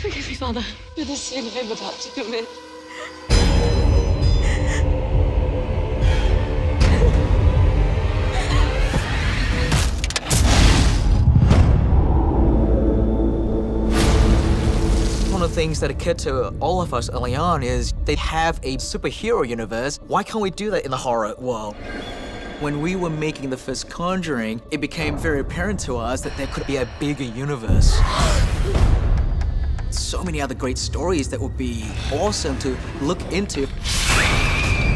Forgive me, Father, for the sin I'm about to commit. One of the things that occurred to all of us early on is they have a superhero universe. Why can't we do that in the horror world? When we were making the first Conjuring, it became very apparent to us that there could be a bigger universe. So many other great stories that would be awesome to look into.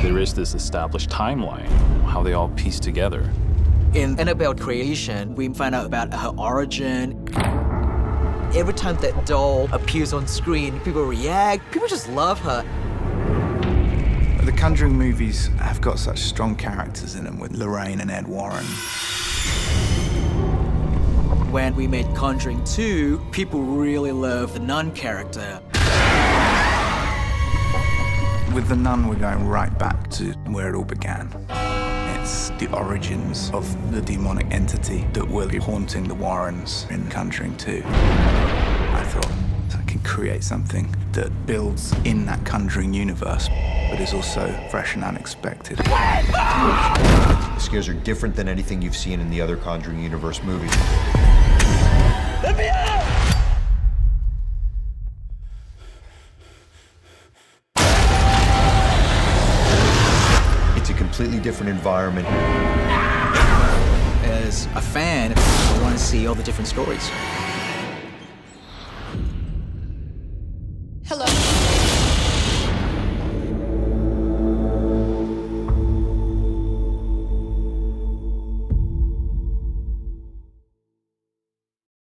There is this established timeline, how they all piece together. In Annabelle creation, we find out about her origin. Every time that doll appears on screen, people react. People just love her. The Conjuring movies have got such strong characters in them with Lorraine and Ed Warren. When we made Conjuring 2, people really loved the nun character. With The Nun, we're going right back to where it all began. It's the origins of the demonic entity that be haunting the Warrens in Conjuring 2. I thought create something that builds in that Conjuring universe, but is also fresh and unexpected. The scares are different than anything you've seen in the other Conjuring Universe movies. It's a completely different environment. As a fan, I want to see all the different stories.